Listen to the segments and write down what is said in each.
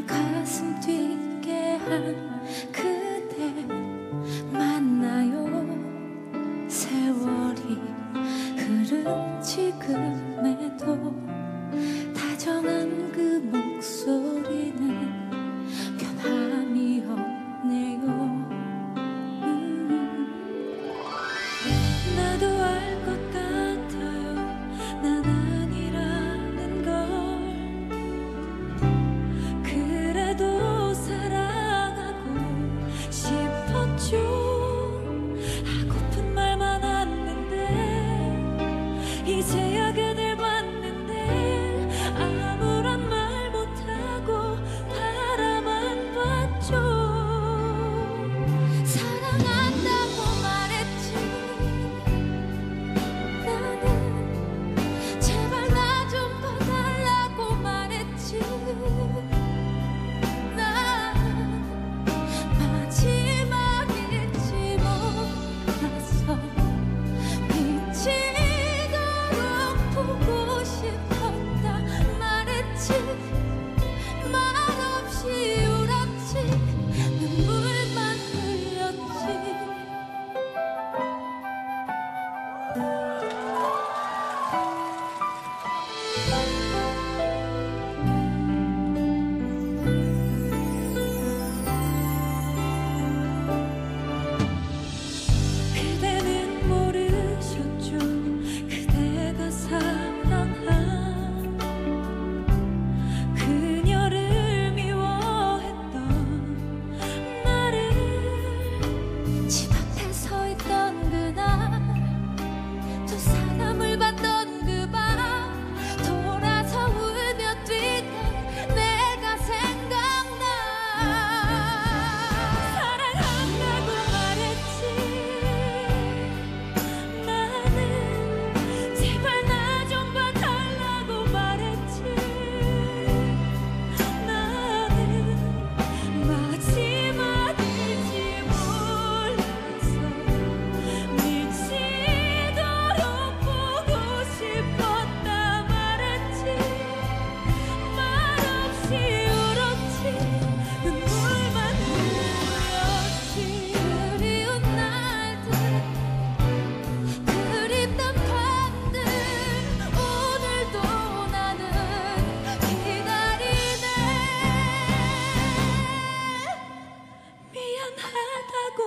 가슴 뛰게 한 그대 만나요. 세월이 흐른 지금에도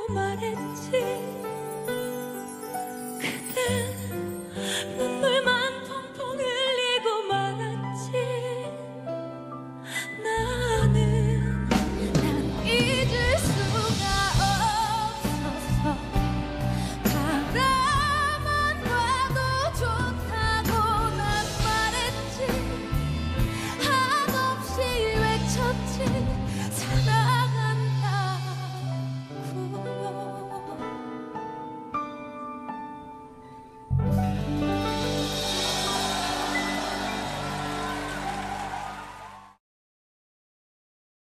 말했지.